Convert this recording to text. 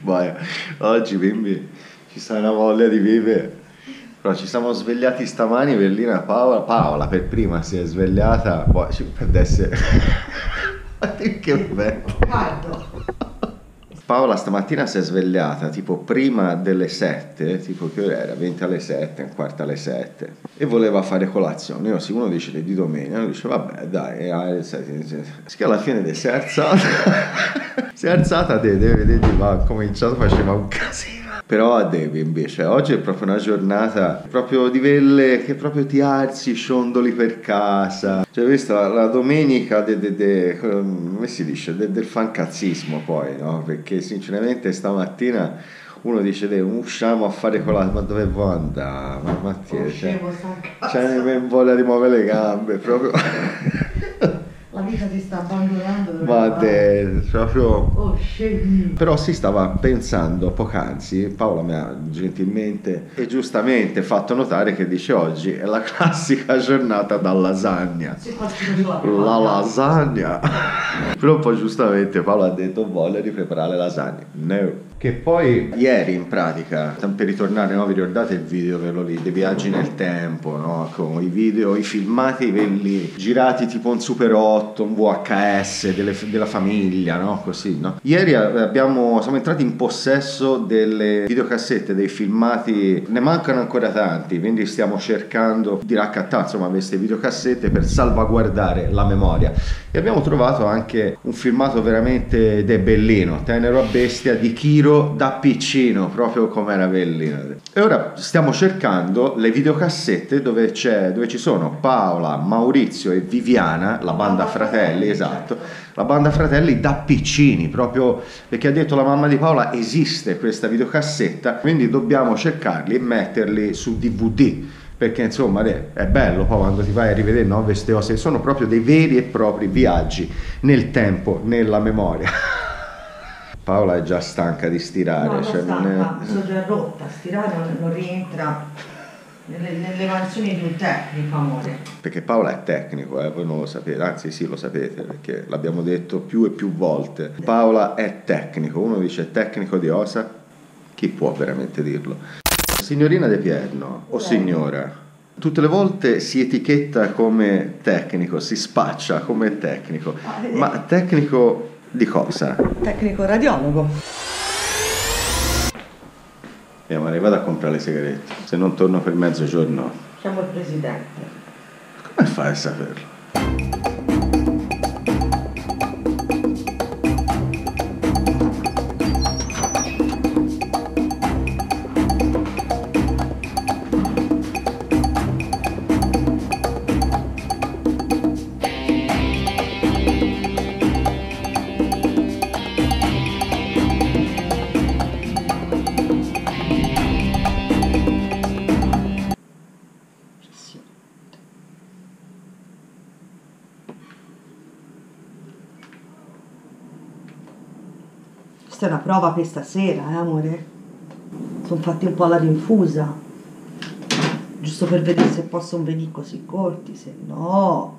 Vai, oggi bimbi ci una voglia di vivere. Però ci siamo svegliati stamani, Berlina Paola, Paola per prima si è svegliata, poi ci perdesse. che bello. Paola stamattina si è svegliata tipo prima delle 7, tipo che ora era 20 alle 7, un quarto alle 7 e voleva fare colazione. Io uno dice di domenica, uno dice vabbè dai, eh, che alla fine si è alzata, si è alzata, te, te, vedi, ma ha cominciato, faceva un casino. Però a Devi invece, oggi è proprio una giornata proprio di velle che proprio ti alzi, sciondoli per casa. Cioè, visto la, la domenica de, de, de, come si dice, del fancazzismo poi, no? Perché sinceramente stamattina uno dice "Deh, usciamo a fare colazione, ma dove vuoi andare? Ma Mattia, cioè, stanca. c'è ben voglia di muovere le gambe, proprio. La vita ti sta abbandonando. Ma de, proprio... Oh. Però si stava pensando poc'anzi, Paola mi ha gentilmente e giustamente fatto notare che dice oggi è la classica giornata da lasagna. L'ha La fatta. lasagna. Però poi giustamente Paolo ha detto voglia di preparare lasagne. No. Che poi ieri in pratica, per ritornare, no, vi ricordate il video quello lì dei viaggi nel tempo, no? Con i video, i filmati quelli girati tipo un Super 8, un VHS delle- della famiglia, no? Così, no? Ieri eh, abbiamo, siamo entrati in possesso delle videocassette, dei filmati, ne mancano ancora tanti, quindi stiamo cercando di raccattare insomma queste videocassette per salvaguardare la memoria. E abbiamo trovato anche un filmato veramente de bellino, tenero a bestia di Kiro da piccino, proprio come era bellino. E ora stiamo cercando le videocassette dove, c'è, dove ci sono Paola, Maurizio e Viviana, la banda fratelli, esatto, la banda fratelli da piccini, proprio perché ha detto la mamma di Paola esiste questa videocassetta, quindi dobbiamo cercarli e metterli su DVD perché insomma è bello poi quando ti vai a rivedere no, queste cose sono proprio dei veri e propri viaggi nel tempo, nella memoria. Paola è già stanca di stirare, No, non cioè non stanca, è... sono già rotta, stirare non, non rientra nelle, nelle mansioni di un tecnico, amore. perché Paola è tecnico, eh, voi non lo sapete, anzi sì lo sapete perché l'abbiamo detto più e più volte. Paola è tecnico, uno dice tecnico di osa, chi può veramente dirlo? Signorina De Pierno o signora? Tutte le volte si etichetta come tecnico, si spaccia come tecnico, Ah, ma tecnico di cosa? Tecnico radiologo. Mia madre, vado a comprare le sigarette, se non torno per mezzogiorno, Siamo il presidente. come fai a saperlo? Questa è una prova per stasera, eh, amore? Sono fatti un po' alla rinfusa. Giusto per vedere se possono venire così corti, se no.